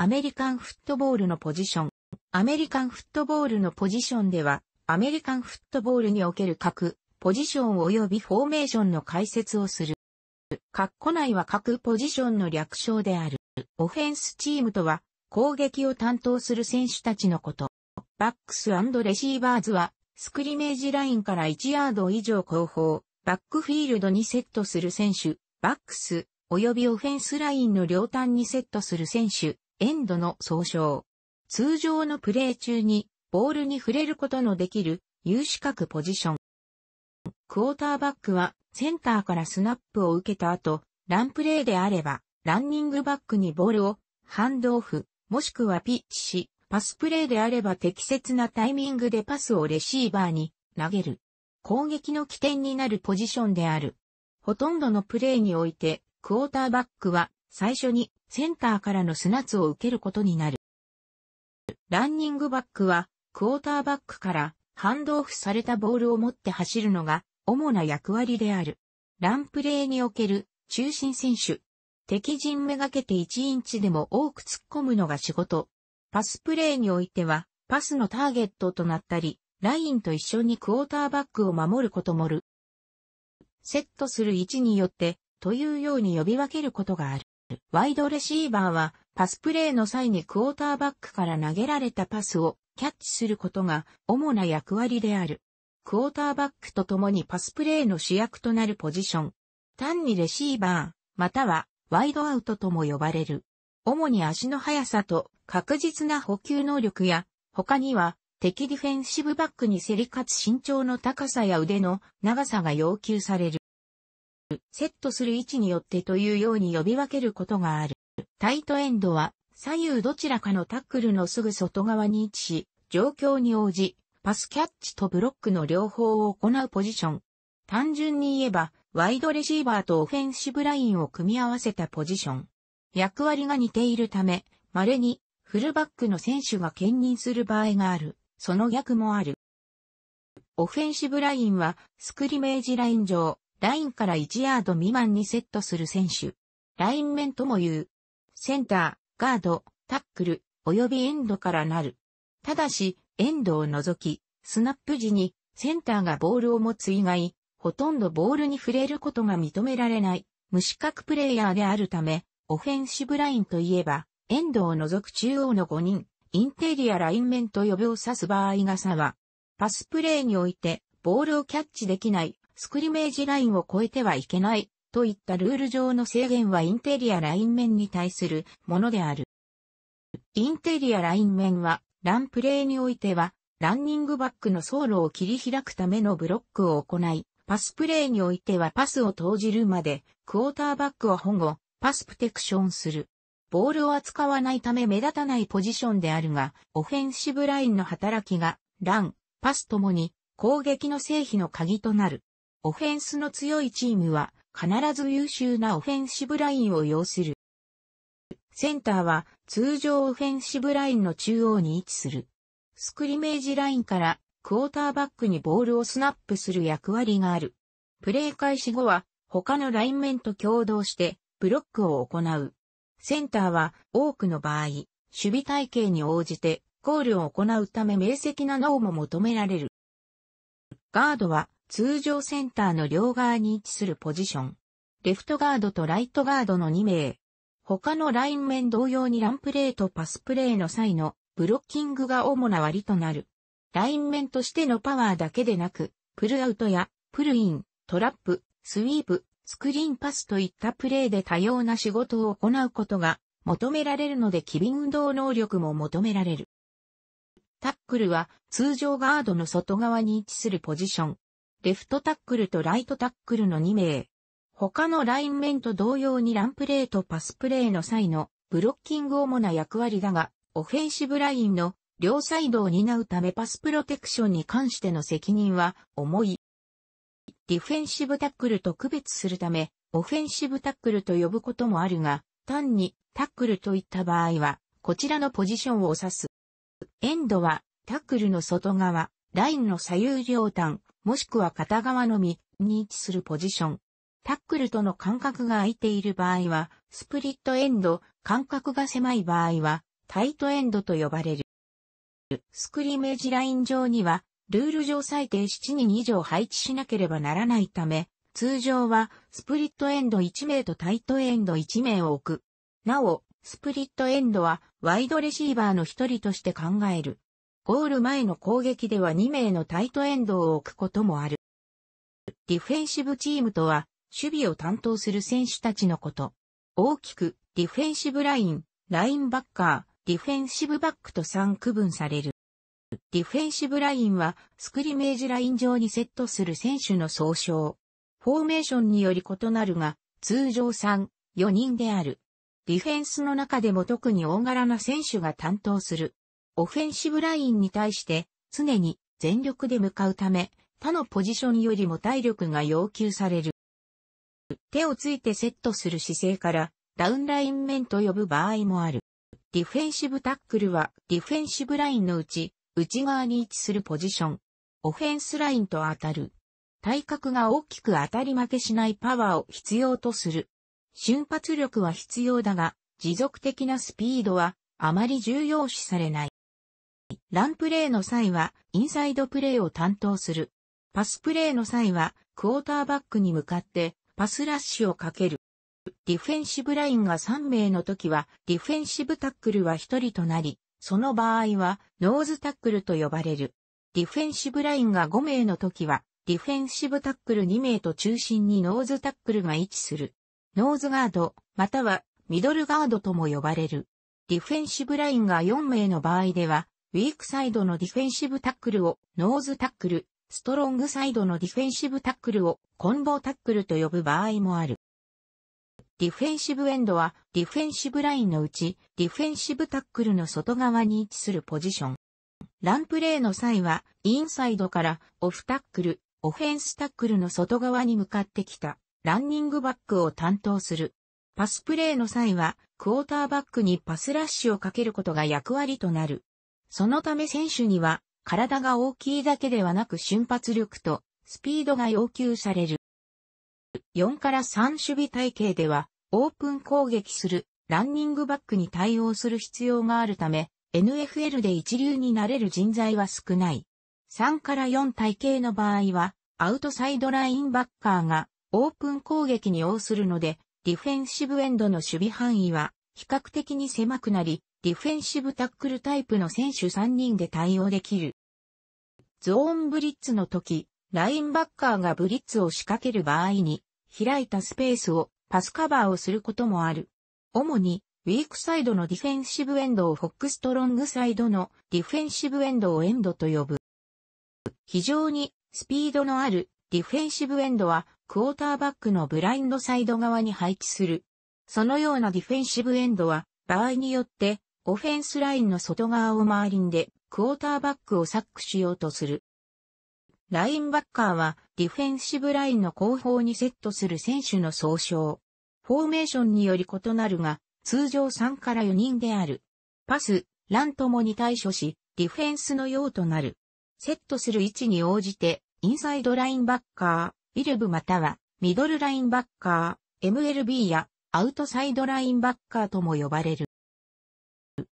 アメリカンフットボールのポジション。アメリカンフットボールのポジションでは、アメリカンフットボールにおける各ポジション及びフォーメーションの解説をする。括弧内は各ポジションの略称である。オフェンスチームとは、攻撃を担当する選手たちのこと。バックスレシーバーズは、スクリメージラインから1ヤード以上後方、バックフィールドにセットする選手、バックス、及びオフェンスラインの両端にセットする選手、エンドの総称。通常のプレー中にボールに触れることのできる有資格ポジション。クォーターバックはセンターからスナップを受けた後、ランプレーであれば、ランニングバックにボールをハンドオフ、もしくはピッチし、パスプレーであれば適切なタイミングでパスをレシーバーに投げる。攻撃の起点になるポジションである。ほとんどのプレーにおいて、クォーターバックは最初にセンターからのスナッツを受けることになる。ランニングバックは、クォーターバックからハンドオフされたボールを持って走るのが主な役割である。ランプレーにおける中心選手。敵陣めがけて1インチでも多く突っ込むのが仕事。パスプレーにおいては、パスのターゲットとなったり、ラインと一緒にクォーターバックを守ることもる。セットする位置によって、というように呼び分けることがある。ワイドレシーバーはパスプレーの際にクォーターバックから投げられたパスをキャッチすることが主な役割である。クォーターバックと共にパスプレーの主役となるポジション。単にレシーバー、またはワイドアウトとも呼ばれる。主に足の速さと確実な補給能力や、他には敵ディフェンシブバックに競り勝つ身長の高さや腕の長さが要求される。セットする位置によってというように呼び分けることがある。タイトエンドは左右どちらかのタックルのすぐ外側に位置し、状況に応じ、パスキャッチとブロックの両方を行うポジション。単純に言えば、ワイドレシーバーとオフェンシブラインを組み合わせたポジション。役割が似ているため、稀にフルバックの選手が兼任する場合がある。その逆もある。オフェンシブラインはスクリメージライン上、ラインから1ヤード未満にセットする選手。ライン面とも言う。センター、ガード、タックル、及びエンドからなる。ただし、エンドを除き、スナップ時にセンターがボールを持つ以外、ほとんどボールに触れることが認められない無資格プレイヤーであるため、オフェンシブラインといえば、エンドを除く中央の5人、インテリアライン面と呼びを指す場合が差は、パスプレーにおいて、ボールをキャッチできないスクリメージラインを超えてはいけない、といったルール上の制限はインテリアライン面に対するものである。インテリアライン面は、ランプレーにおいては、ランニングバックの走路を切り開くためのブロックを行い、パスプレーにおいてはパスを投じるまで、クォーターバックを保護、パスプテクションする。ボールを扱わないため目立たないポジションであるが、オフェンシブラインの働きが、ラン、パスともに攻撃の成否の鍵となる。オフェンスの強いチームは必ず優秀なオフェンシブラインを要する。センターは通常オフェンシブラインの中央に位置する。スクリメージラインからクォーターバックにボールをスナップする役割がある。プレー開始後は他のラインメンと共同してブロックを行う。センターは多くの場合、守守備体型に応じてコールを行うため明晰な頭脳も求められる。ガードは通常センターの両側に位置するポジション。レフトガードとライトガードの2名。他のラインメン同様にランプレーとパスプレーの際のブロッキングが主な役割となる。ラインメンとしてのパワーだけでなく、プルアウトやプルイン、トラップ、スイープ、スクリーンパスといったプレーで多様な仕事を行うことが求められるので機敏な運動能力も求められる。タックルは通常ガードの外側に位置するポジション。レフトタックルとライトタックルの2名。他のライン面と同様にランプレーとパスプレーの際のブロッキング主な役割だが、オフェンシブラインの両サイドを担うためパスプロテクションに関しての責任は重い。ディフェンシブタックルと区別するため、オフェンシブタックルと呼ぶこともあるが、単にタックルといった場合は、こちらのポジションを指す。エンドはタックルの外側、ラインの左右両端、もしくは片側のみに位置するポジション。タックルとの間隔が空いている場合は、スプリットエンド、間隔が狭い場合は、タイトエンドと呼ばれる。スクリーメージライン上には、ルール上最低7人以上配置しなければならないため、通常はスプリットエンド1名とタイトエンド1名を置く。なお、スプリットエンドはワイドレシーバーの一人として考える。ゴール前の攻撃では2名のタイトエンドを置くこともある。ディフェンシブチームとは、守備を担当する選手たちのこと。大きく、ディフェンシブライン、ラインバッカー、ディフェンシブバックと3区分される。ディフェンシブラインは、スクリメージライン上にセットする選手の総称。フォーメーションにより異なるが、通常3、4人である。ディフェンスの中でも特に大柄な選手が担当する。オフェンシブラインに対して常に全力で向かうため、他のポジションよりも体力が要求される。手をついてセットする姿勢からダウンライン面と呼ぶ場合もある。ディフェンシブタックルはディフェンシブラインのうち内側に位置するポジション。オフェンスラインと当たる。体格が大きく当たり負けしないパワーを必要とする。瞬発力は必要だが、持続的なスピードはあまり重要視されない。ランプレーの際は、インサイドプレーを担当する。パスプレーの際は、クォーターバックに向かって、パスラッシュをかける。ディフェンシブラインが3名の時は、ディフェンシブタックルは1人となり、その場合は、ノーズタックルと呼ばれる。ディフェンシブラインが5名の時は、ディフェンシブタックル2名と中心にノーズタックルが位置する。ノーズガード、またはミドルガードとも呼ばれる。ディフェンシブラインが4名の場合では、ウィークサイドのディフェンシブタックルをノーズタックル、ストロングサイドのディフェンシブタックルをコンボタックルと呼ぶ場合もある。ディフェンシブエンドはディフェンシブラインのうちディフェンシブタックルの外側に位置するポジション。ランプレーの際はインサイドからオフタックル、オフェンスタックルの外側に向かってきたランニングバックを担当する。パスプレーの際はクォーターバックにパスラッシュをかけることが役割となる。そのため選手には体が大きいだけではなく瞬発力とスピードが要求される。4から3守備体系ではオープン攻撃するランニングバックに対応する必要があるため NFL で一流になれる人材は少ない。3から4体型の場合はアウトサイドラインバッカーがオープン攻撃に対応するのでディフェンシブエンドの守備範囲は比較的に狭くなりディフェンシブタックルタイプの選手3人で対応できる。ゾーンブリッツの時、ラインバッカーがブリッツを仕掛ける場合に、空いたスペースをパスカバーをすることもある。主に、ウィークサイドのディフェンシブエンドをフォックス、ストロングサイドのディフェンシブエンドをエンドと呼ぶ。非常にスピードのあるディフェンシブエンドはクォーターバックのブラインドサイド側に配置する。そのようなディフェンシブエンドは場合によってオフェンスラインの外側を周りんで、クォーターバックをサックしようとする。ラインバッカーは、ディフェンシブラインの後方にセットする選手の総称。フォーメーションにより異なるが、通常3から4人である。パス、ランともに対処し、ディフェンスの用となる。セットする位置に応じて、インサイドラインバッカー、イルブまたは、ミドルラインバッカー、MLB や、アウトサイドラインバッカーとも呼ばれる。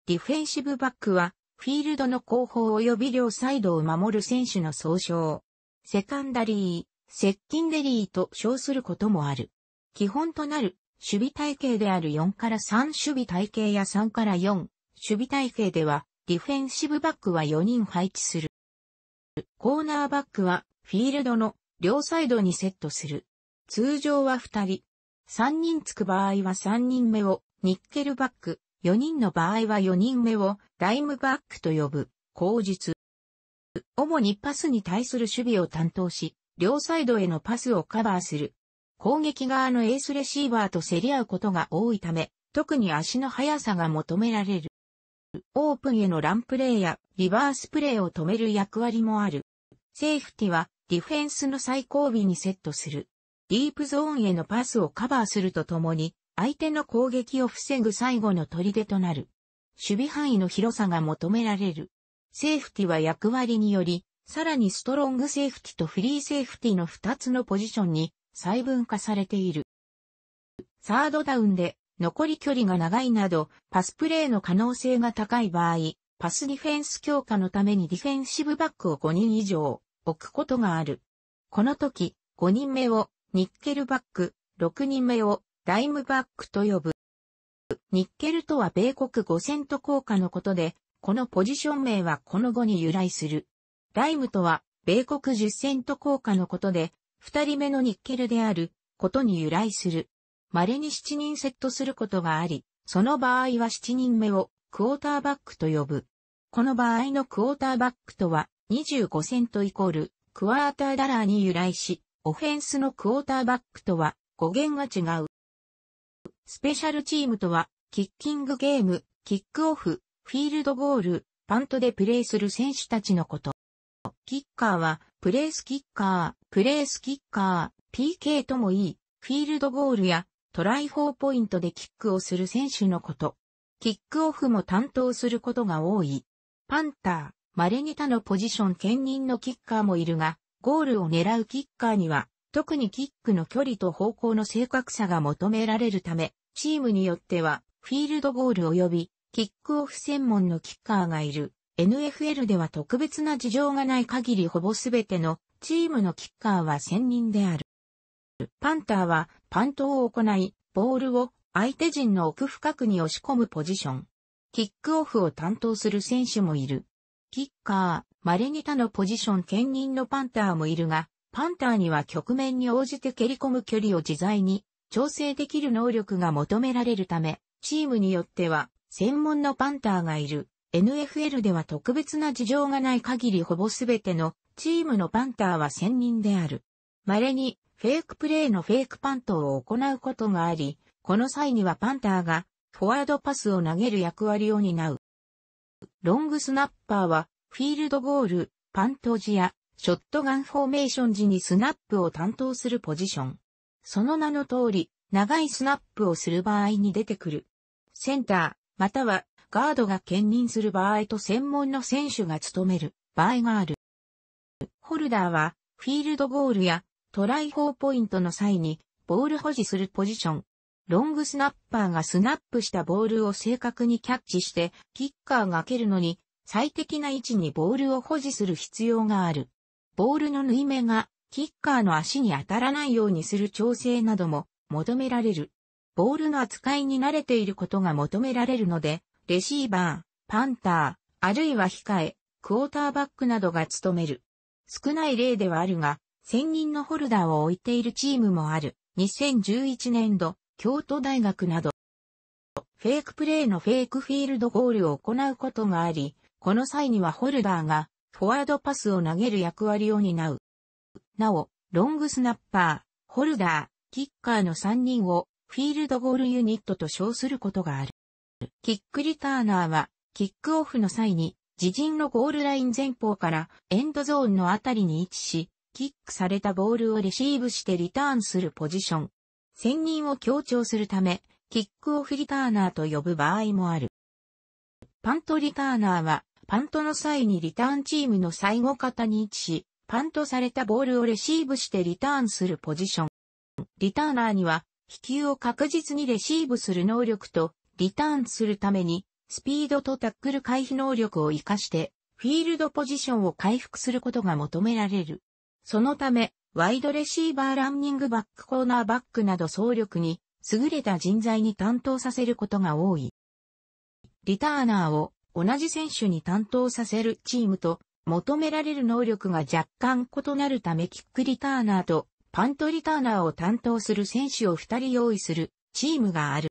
ディフェンシブバックは、フィールドの後方及び両サイドを守る選手の総称。セカンダリー、接近デリーと称することもある。基本となる守備体系である4から3守備体系や3から4守備体系では、ディフェンシブバックは4人配置する。コーナーバックはフィールドの両サイドにセットする。通常は2人。3人つく場合は3人目をニッケルバック、4人の場合は4人目をダイムバックと呼ぶ、口述。主にパスに対する守備を担当し、両サイドへのパスをカバーする。攻撃側のエースレシーバーと競り合うことが多いため、特に足の速さが求められる。オープンへのランプレーやリバースプレーを止める役割もある。セーフティはディフェンスの最後尾にセットする。ディープゾーンへのパスをカバーするとともに、相手の攻撃を防ぐ最後の砦となる。守備範囲の広さが求められる。セーフティは役割により、さらにストロングセーフティとフリーセーフティの2つのポジションに細分化されている。サードダウンで残り距離が長いなど、パスプレーの可能性が高い場合、パスディフェンス強化のためにディフェンシブバックを5人以上置くことがある。この時、5人目をニッケルバック、6人目をダイムバックと呼ぶ。ニッケルとは米国5セント効果のことで、このポジション名はこの後に由来する。ダイムとは米国10セント効果のことで、2人目のニッケルであることに由来する。稀に7人セットすることがあり、その場合は7人目をクォーターバックと呼ぶ。この場合のクォーターバックとは25セントイコールクワーターダラーに由来し、オフェンスのクォーターバックとは語源が違う。スペシャルチームとは、キッキングゲーム、キックオフ、フィールドゴール、パントでプレーする選手たちのこと。キッカーは、プレースキッカー、プレースキッカー、PK ともいい、フィールドゴールやトライフォーポイントでキックをする選手のこと。キックオフも担当することが多い。パンター、稀に他のポジション兼任のキッカーもいるが、ゴールを狙うキッカーには、特にキックの距離と方向の正確さが求められるため、チームによっては、フィールドゴール及び、キックオフ専門のキッカーがいる。NFL では特別な事情がない限りほぼすべてのチームのキッカーは専任である。パンターはパントを行い、ボールを相手陣の奥深くに押し込むポジション。キックオフを担当する選手もいる。キッカー、稀に他のポジション兼任のパンターもいるが、パンターには局面に応じて蹴り込む距離を自在に調整できる能力が求められるため、チームによっては専門のパンターがいる。NFL では特別な事情がない限りほぼすべてのチームのパンターは専任である。稀にフェイクプレーのフェイクパントを行うことがあり、この際にはパンターがフォワードパスを投げる役割を担う。ロングスナッパーはフィールドゴール、パント時やショットガンフォーメーション時にスナップを担当するポジション。その名の通り、長いスナップをする場合に出てくる。センター、またはガードが兼任する場合と専門の選手が務める場合がある。ホルダーはフィールドゴールやトライフォーポイントの際に、ボール保持するポジション。ロングスナッパーがスナップしたボールを正確にキャッチして、キッカーが蹴るのに、最適な位置にボールを保持する必要がある。ボールの縫い目が、キッカーの足に当たらないようにする調整なども求められる。ボールの扱いに慣れていることが求められるので、レシーバー、パンター、あるいは控え、クォーターバックなどが務める。少ない例ではあるが、専任のホルダーを置いているチームもある。2011年度、京都大学など。フェイクプレーのフェイクフィールドゴールを行うことがあり、この際にはホルダーがフォワードパスを投げる役割を担う。なお、ロングスナッパー、ホルダー、キッカーの3人をフィールドゴールユニットと称することがある。キックリターナーは、キックオフの際に、自陣のゴールライン前方からエンドゾーンのあたりに位置し、キックされたボールをレシーブしてリターンするポジション。専任を強調するため、キックオフリターナーと呼ぶ場合もある。パントリターナーは、パントの際にリターンチームの最後方に位置し、パントされたボールをレシーブしてリターンするポジション。リターナーには、飛球を確実にレシーブする能力と、リターンするために、スピードとタックル回避能力を活かして、フィールドポジションを回復することが求められる。そのため、ワイドレシーバーランニングバックコーナーバックなど総力に優れた人材に担当させることが多い。リターナーを同じ選手に担当させるチームと求められる能力が若干異なるためキックリターナーとパントリターナーを担当する選手を2人用意するチームがある。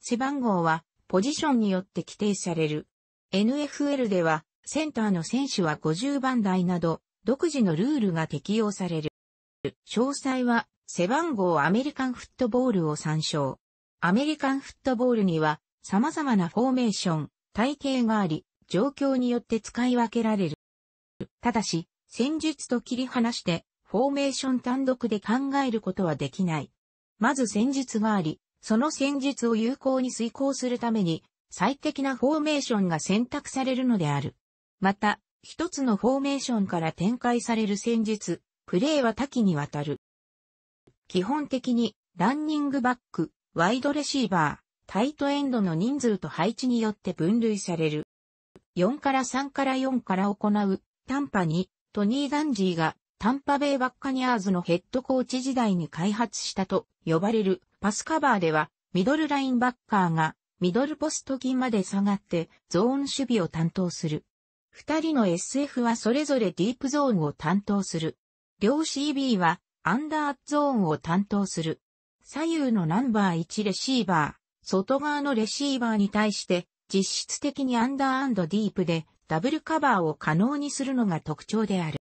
背番号はポジションによって規定される。NFL ではセンターの選手は50番台など独自のルールが適用される。詳細は背番号アメリカンフットボールを参照。アメリカンフットボールには様々なフォーメーション、体型があり、状況によって使い分けられる。ただし、戦術と切り離して、フォーメーション単独で考えることはできない。まず戦術があり、その戦術を有効に遂行するために、最適なフォーメーションが選択されるのである。また、一つのフォーメーションから展開される戦術、プレーは多岐にわたる。基本的に、ランニングバック、ワイドレシーバー、タイトエンドの人数と配置によって分類される。4から3から4から行う、タンパに、トニー・ダンジーが、タンパベイ・バッカニアーズのヘッドコーチ時代に開発したと。呼ばれる。パスカバーでは、ミドルラインバッカーが、ミドルポスト際まで下がって、ゾーン守備を担当する。二人の SF はそれぞれディープゾーンを担当する。両 CB は、アンダーゾーンを担当する。左右のナンバー1レシーバー、外側のレシーバーに対して、実質的にアンダーディープでダブルカバーを可能にするのが特徴である。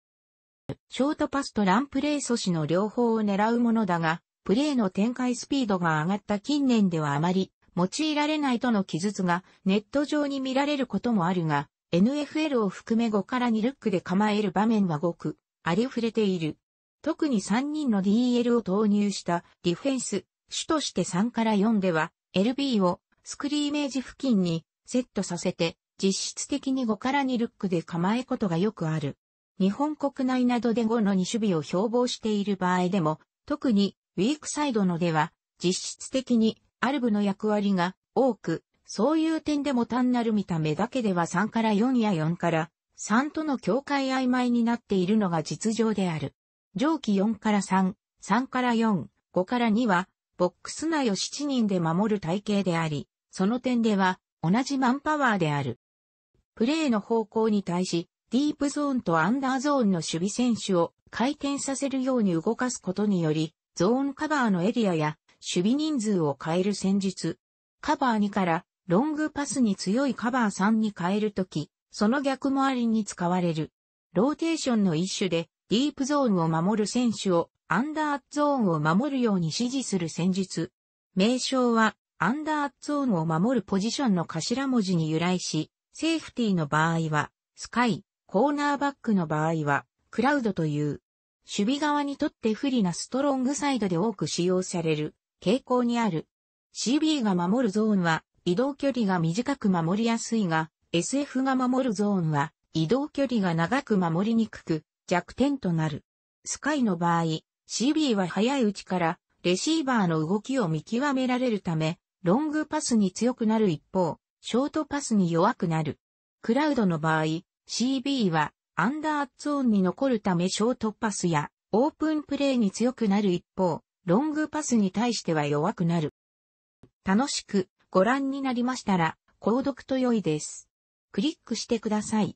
ショートパスとランプレー阻止の両方を狙うものだが、プレーの展開スピードが上がった近年ではあまり用いられないとの記述がネット上に見られることもあるが、NFL を含め5から2ルックで構える場面はごくありふれている。特に3人の DL を投入したディフェンス、主として3から4では LB をスクリーメージ付近にセットさせて実質的に5から2ルックで構えことがよくある。日本国内などで5の2守備を標榜している場合でも、特にウィークサイドのでは、実質的にアルブの役割が多く、そういう点でも単なる見た目だけでは3から4や4から3との境界曖昧になっているのが実情である。上記4から3、3から4、5から2は、ボックス内を7人で守る体系であり、その点では、同じマンパワーである。プレーの方向に対し、ディープゾーンとアンダーゾーンの守備選手を回転させるように動かすことにより、ゾーンカバーのエリアや守備人数を変える戦術。カバー2からロングパスに強いカバー3に変えるとき、その逆回りに使われる。ローテーションの一種で、ディープゾーンを守る選手をアンダーゾーンを守るように指示する戦術。名称はアンダーゾーンを守るポジションの頭文字に由来し、セーフティーの場合は、スカイ、コーナーバックの場合は、クラウドという、守備側にとって不利なストロングサイドで多く使用される傾向にある。CB が守るゾーンは移動距離が短く守りやすいが、SF が守るゾーンは移動距離が長く守りにくく弱点となる。スカイの場合、CB は早いうちからレシーバーの動きを見極められるため、ロングパスに強くなる一方、ショートパスに弱くなる。クラウドの場合、CB はアンダーゾーンに残るためショートパスやオープンプレイに強くなる一方、ロングパスに対しては弱くなる。楽しくご覧になりましたら、購読と良いです。クリックしてください。